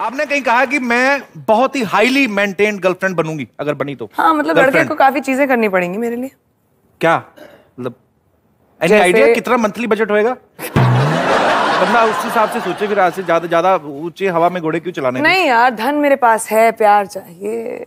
आपने कहीं कहा कि मैं बहुत ही हाईली मेंटेन्ड गर्लफ्रेंड बनूँगी अगर बनी तो। हाँ मतलब लड़के को काफ़ी चीज़ें करनी पड़ेंगी मेरे लिए। क्या? मतलब एनी आइडिया कितना मंथली बजट होएगा? बंदा उस हिसाब से सोचे फिर आज से ज़्यादा ज़्यादा ऊँचे हवा में घोड़े क्यों चलाने नहीं यार धन मेरे पास है प्यार चाहिए।